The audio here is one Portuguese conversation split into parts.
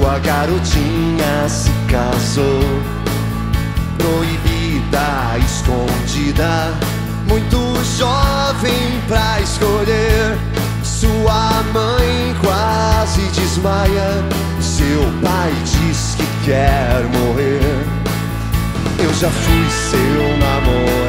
sua garotinha se casou. Proibida, escondida, muito jovem pra escolher. Sua mãe quase desmaia. Seu pai diz que quer morrer. Eu já fui seu namorado,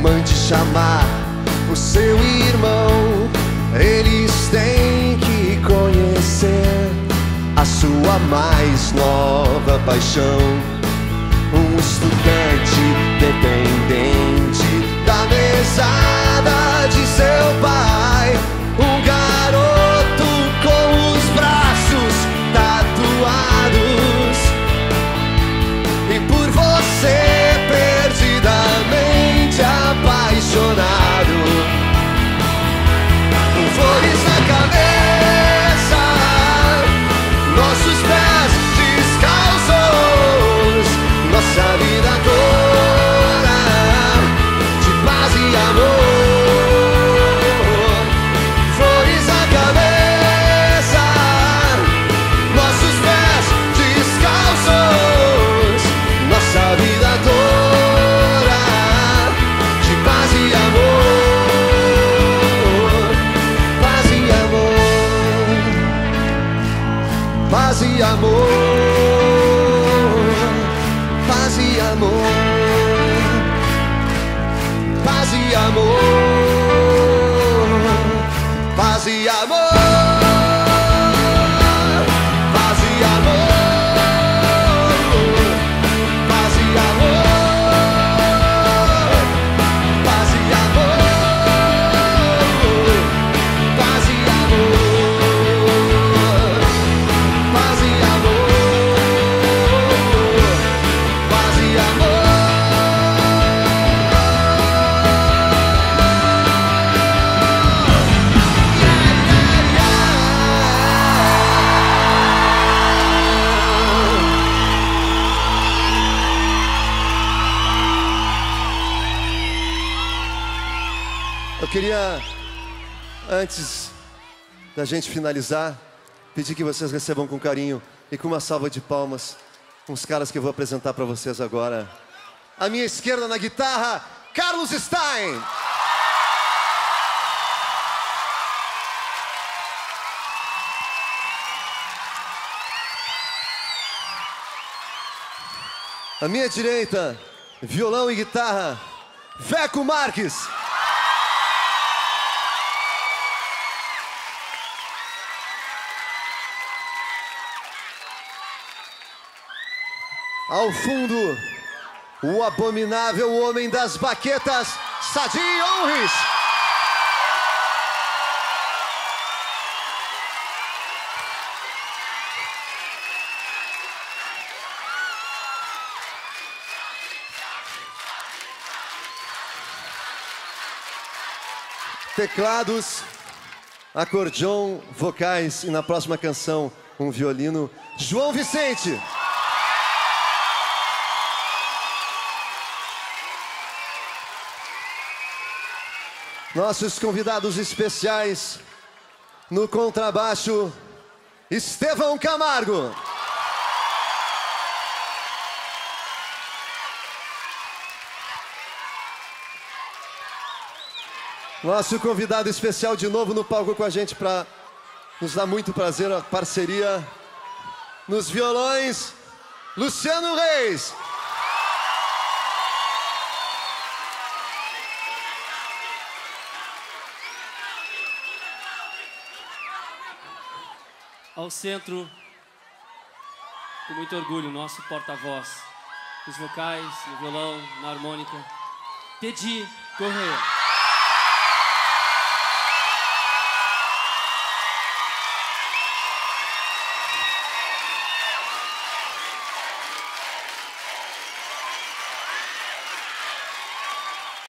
mande chamar o seu irmão. Eles têm que conhecer a sua mais nova paixão. Um estudante dependente da mesada paz e queria, antes da gente finalizar, pedir que vocês recebam com carinho e com uma salva de palmas uns caras que eu vou apresentar para vocês agora. À minha esquerda na guitarra, Carlos Stein. À minha direita, violão e guitarra, Veco Marques. Ao fundo, o abominável homem das baquetas, Sadi Honres. Teclados, acordeon, vocais e na próxima canção um violino, João Vicente. Nossos convidados especiais, No contrabaixo, Estevão Camargo. Nosso convidado especial de novo no palco com a gente para nos dar muito prazer a parceria nos violões, Luciano Reis. Ao centro, com muito orgulho, nosso porta-voz, nos vocais, no violão, na harmônica, Tedi Correia.